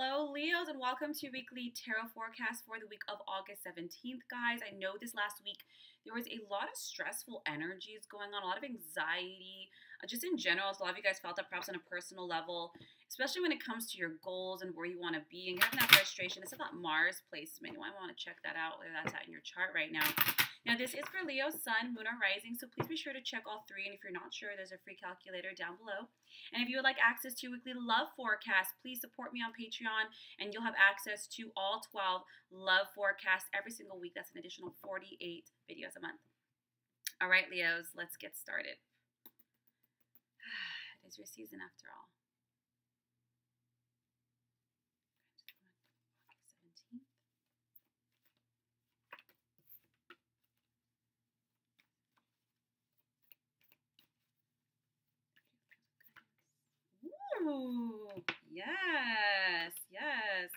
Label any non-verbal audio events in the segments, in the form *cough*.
Hello, Leos, and welcome to weekly tarot forecast for the week of August 17th, guys. I know this last week there was a lot of stressful energies going on, a lot of anxiety, uh, just in general. So a lot of you guys felt that perhaps on a personal level, especially when it comes to your goals and where you want to be, and having that frustration. It's about Mars placement. You might want to check that out, where that's at in your chart right now. Now, this is for Leo, Sun, Moon, or Rising, so please be sure to check all three. And if you're not sure, there's a free calculator down below. And if you would like access to weekly love forecasts, please support me on Patreon, and you'll have access to all 12 love forecasts every single week. That's an additional 48 videos a month. All right, Leos, let's get started. *sighs* it is your season after all. Yes, yes.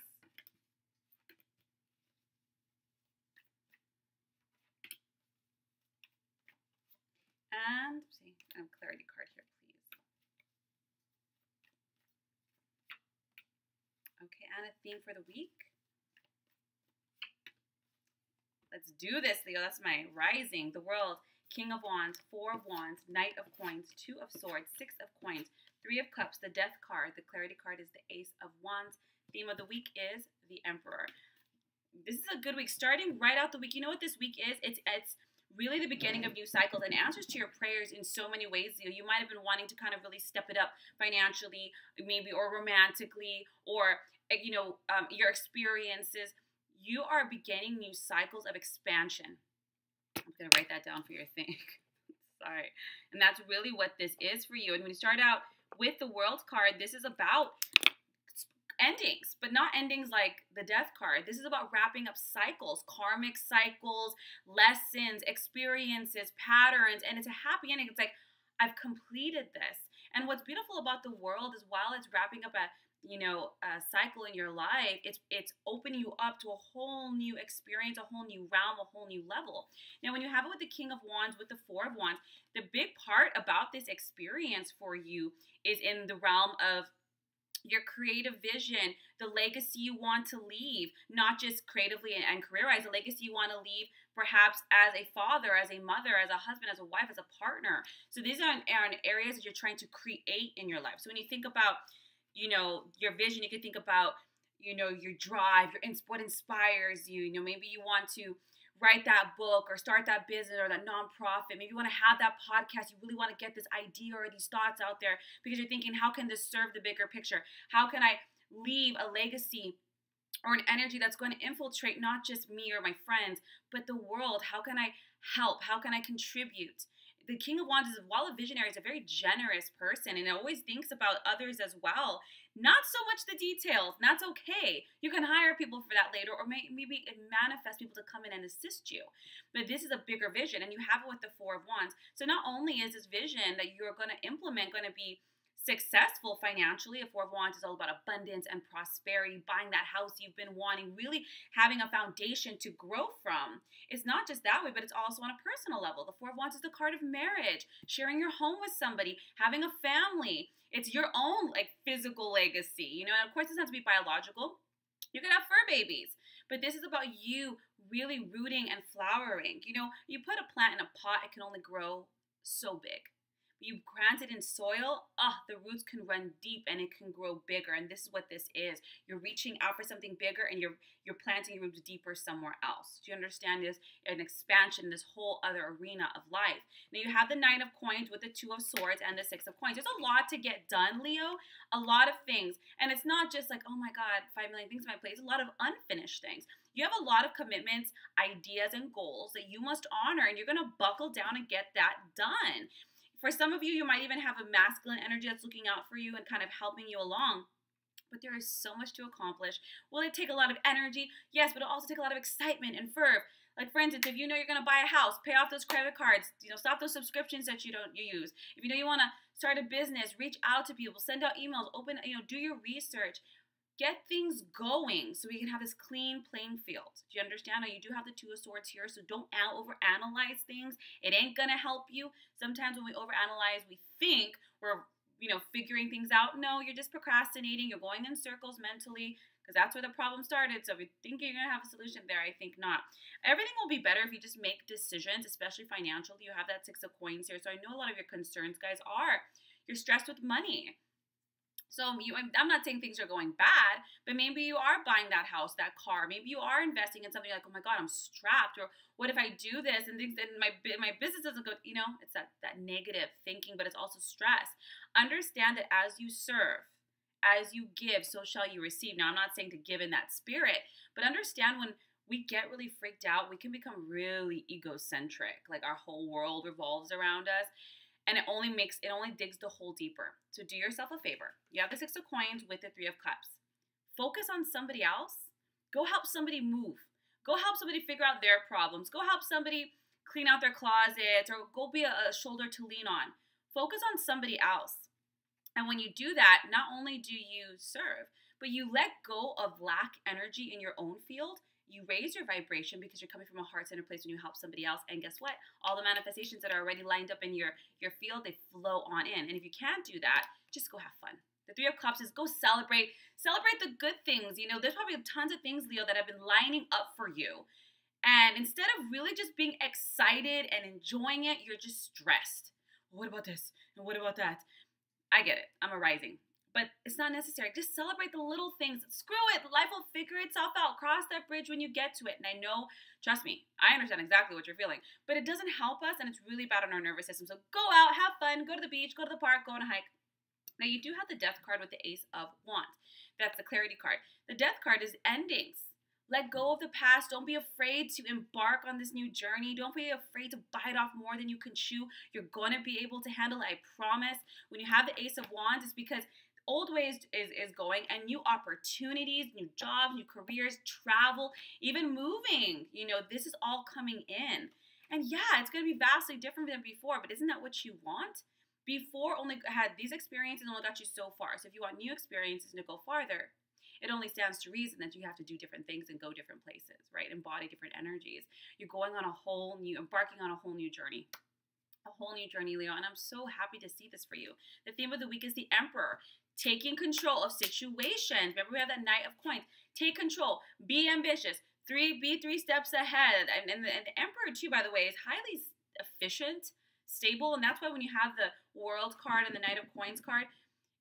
And see, a clarity card here, please. Okay, and a theme for the week. Let's do this, Leo. That's my rising, the world, King of Wands, Four of Wands, Knight of Coins, Two of Swords, Six of Coins, Three of Cups, the Death card. The Clarity card is the Ace of Wands. Theme of the week is the Emperor. This is a good week. Starting right out the week. You know what this week is? It's it's really the beginning of new cycles and answers to your prayers in so many ways. You, know, you might have been wanting to kind of really step it up financially, maybe, or romantically, or eh, you know, um, your experiences. You are beginning new cycles of expansion. I'm gonna write that down for your thing. *laughs* Sorry, and that's really what this is for you. And when you start out with the world card, this is about endings, but not endings like the death card. This is about wrapping up cycles, karmic cycles, lessons, experiences, patterns, and it's a happy ending. It's like, I've completed this. And what's beautiful about the world is while it's wrapping up a you know a cycle in your life it's it's opening you up to a whole new experience a whole new realm a whole new level now when you have it with the king of wands with the four of wands the big part about this experience for you is in the realm of your creative vision, the legacy you want to leave, not just creatively and career wise, the legacy you want to leave perhaps as a father, as a mother, as a husband, as a wife, as a partner. So these are, are areas that you're trying to create in your life. So when you think about, you know, your vision, you can think about, you know, your drive, your what inspires you. You know, maybe you want to write that book or start that business or that nonprofit. Maybe you want to have that podcast. You really want to get this idea or these thoughts out there because you're thinking, how can this serve the bigger picture? How can I leave a legacy? Or an energy that's going to infiltrate not just me or my friends, but the world. How can I help? How can I contribute? The King of Wands is, while a visionary, is a very generous person and always thinks about others as well. Not so much the details, that's okay. You can hire people for that later, or may, maybe it manifest people to come in and assist you. But this is a bigger vision, and you have it with the Four of Wands. So not only is this vision that you're going to implement going to be successful financially. A Four of Wands is all about abundance and prosperity, buying that house you've been wanting, really having a foundation to grow from. It's not just that way, but it's also on a personal level. The Four of Wands is the card of marriage, sharing your home with somebody, having a family. It's your own like physical legacy, you know. And of course, it doesn't have to be biological. You can have fur babies, but this is about you really rooting and flowering. You know, you put a plant in a pot, it can only grow so big you plant it in soil, ah, oh, the roots can run deep and it can grow bigger. And this is what this is. You're reaching out for something bigger and you're you're planting your roots deeper somewhere else. Do you understand this? An expansion, this whole other arena of life. Now you have the nine of coins with the two of swords and the six of coins. There's a lot to get done, Leo. A lot of things. And it's not just like, oh my God, five million things in my plate. It's a lot of unfinished things. You have a lot of commitments, ideas, and goals that you must honor, and you're gonna buckle down and get that done. For some of you, you might even have a masculine energy that's looking out for you and kind of helping you along. But there is so much to accomplish. Will it take a lot of energy? Yes, but it'll also take a lot of excitement and verve. Like for instance, if you know you're gonna buy a house, pay off those credit cards, you know, stop those subscriptions that you don't you use. If you know you wanna start a business, reach out to people, send out emails, open, you know, do your research get things going so we can have this clean playing field. Do you understand? Now you do have the two of swords here, so don't overanalyze things. It ain't gonna help you. Sometimes when we overanalyze, we think we're you know, figuring things out. No, you're just procrastinating. You're going in circles mentally because that's where the problem started. So if you think you're to have a solution there, I think not. Everything will be better if you just make decisions, especially financially. You have that six of coins here. So I know a lot of your concerns, guys, are you're stressed with money. So um, you, I'm not saying things are going bad, but maybe you are buying that house, that car. Maybe you are investing in something like, oh my God, I'm strapped. Or what if I do this and things and my my business doesn't go? You know, it's that that negative thinking, but it's also stress. Understand that as you serve, as you give, so shall you receive. Now, I'm not saying to give in that spirit, but understand when we get really freaked out, we can become really egocentric. Like our whole world revolves around us. And it only makes it only digs the hole deeper. So do yourself a favor. You have the six of coins with the three of cups. Focus on somebody else. Go help somebody move. Go help somebody figure out their problems. Go help somebody clean out their closets or go be a, a shoulder to lean on. Focus on somebody else. And when you do that, not only do you serve, but you let go of lack energy in your own field. You raise your vibration because you're coming from a heart centered place when you help somebody else. And guess what? All the manifestations that are already lined up in your, your field, they flow on in. And if you can't do that, just go have fun. The Three of Cups is go celebrate. Celebrate the good things. You know, there's probably tons of things, Leo, that have been lining up for you. And instead of really just being excited and enjoying it, you're just stressed. What about this? And what about that? I get it. I'm a rising. But it's not necessary. Just celebrate the little things. Screw it. Life will figure itself out. Cross that bridge when you get to it. And I know, trust me, I understand exactly what you're feeling. But it doesn't help us and it's really bad on our nervous system. So go out, have fun, go to the beach, go to the park, go on a hike. Now you do have the death card with the ace of wands. That's the clarity card. The death card is endings. Let go of the past. Don't be afraid to embark on this new journey. Don't be afraid to bite off more than you can chew. You're going to be able to handle it. I promise. When you have the Ace of Wands, it's because old ways is, is going and new opportunities, new jobs, new careers, travel, even moving. You know, this is all coming in. And yeah, it's going to be vastly different than before, but isn't that what you want? Before only had these experiences only got you so far. So if you want new experiences to go farther, it only stands to reason that you have to do different things and go different places, right? Embody different energies. You're going on a whole new, embarking on a whole new journey. A whole new journey, Leo, and I'm so happy to see this for you. The theme of the week is the Emperor, taking control of situations. Remember, we have that Knight of Coins. Take control, be ambitious, three, be three steps ahead. And, and, the, and the Emperor, too, by the way, is highly efficient, stable, and that's why when you have the World card and the Knight of Coins card,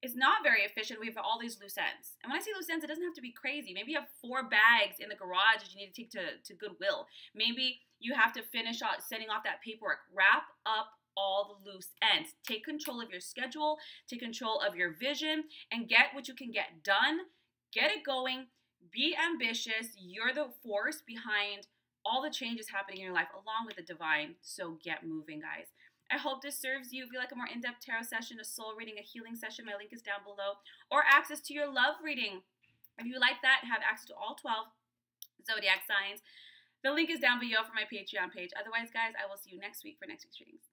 it's not very efficient. We have all these loose ends. And when I say loose ends, it doesn't have to be crazy. Maybe you have four bags in the garage that you need to take to, to Goodwill. Maybe you have to finish out sending off that paperwork. Wrap up all the loose ends. Take control of your schedule, take control of your vision, and get what you can get done. Get it going. Be ambitious. You're the force behind all the changes happening in your life, along with the divine. So get moving, guys. I hope this serves you. If you like a more in-depth tarot session, a soul reading, a healing session, my link is down below. Or access to your love reading. If you like that, have access to all 12 zodiac signs. The link is down below for my Patreon page. Otherwise, guys, I will see you next week for next week's readings.